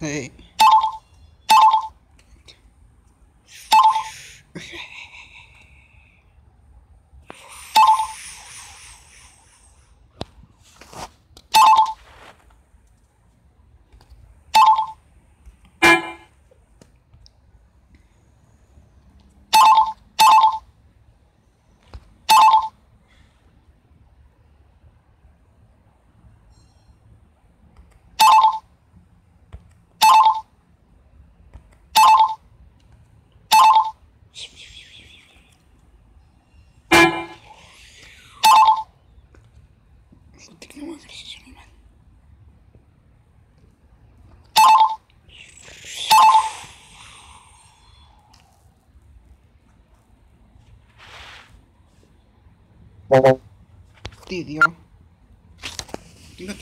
Hey. Tío. No.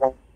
Thank you.